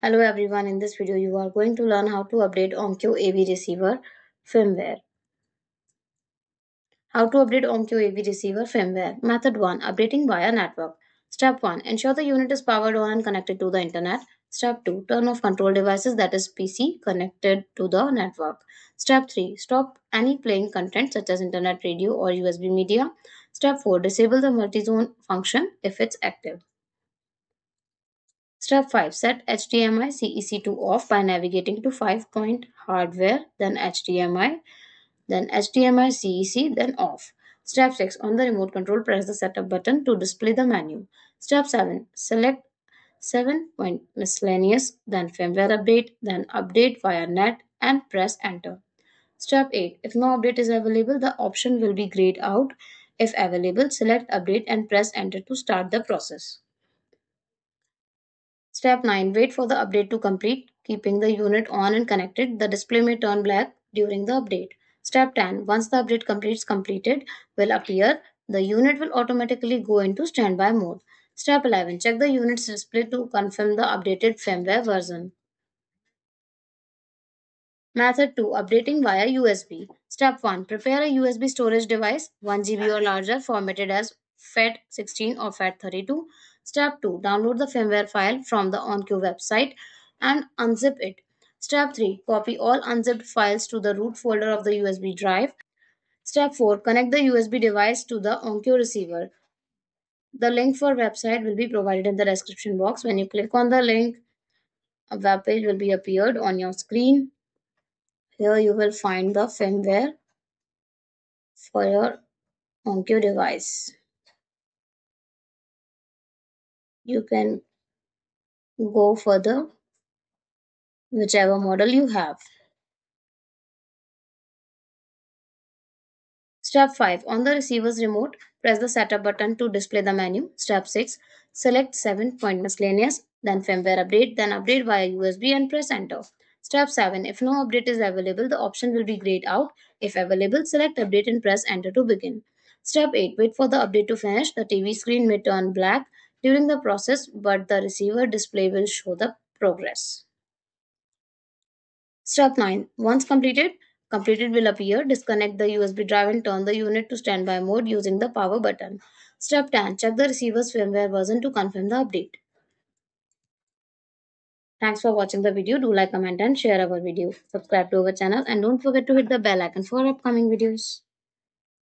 Hello everyone, in this video you are going to learn how to update Onkyo AV receiver firmware. How to update Onkyo AV receiver firmware. Method 1. Updating via network. Step 1. Ensure the unit is powered on and connected to the internet. Step 2. Turn off control devices that is PC connected to the network. Step 3. Stop any playing content such as internet radio or USB media. Step 4. Disable the multi-zone function if it's active. Step 5. Set HDMI CEC to off by navigating to 5 point hardware, then HDMI, then HDMI CEC, then off. Step 6. On the remote control, press the setup button to display the menu. Step 7. Select 7 point miscellaneous, then firmware update, then update via net and press enter. Step 8. If no update is available, the option will be grayed out. If available, select update and press enter to start the process. Step 9. Wait for the update to complete, keeping the unit on and connected. The display may turn black during the update. Step 10. Once the update completes completed will appear, the unit will automatically go into standby mode. Step 11. Check the unit's display to confirm the updated firmware version. Method 2. Updating via USB. Step 1. Prepare a USB storage device 1 GB or larger formatted as FAT16 or FAT32. Step 2. Download the firmware file from the Onkyo website and unzip it. Step 3. Copy all unzipped files to the root folder of the USB drive. Step 4. Connect the USB device to the Onkyo receiver. The link for website will be provided in the description box. When you click on the link, a web page will be appeared on your screen. Here you will find the firmware for your Onkyo device. You can go further whichever model you have. Step 5. On the receiver's remote, press the setup button to display the menu. Step 6. Select 7 point miscellaneous, then firmware update, then update via USB and press enter. Step 7. If no update is available, the option will be grayed out. If available, select update and press enter to begin. Step 8. Wait for the update to finish. The TV screen may turn black during the process, but the receiver display will show the progress. Step 9. Once completed, completed will appear. Disconnect the USB drive and turn the unit to standby mode using the power button. Step 10. Check the receiver's firmware version to confirm the update. Thanks for watching the video. Do like, comment and share our video. Subscribe to our channel and don't forget to hit the bell icon for upcoming videos.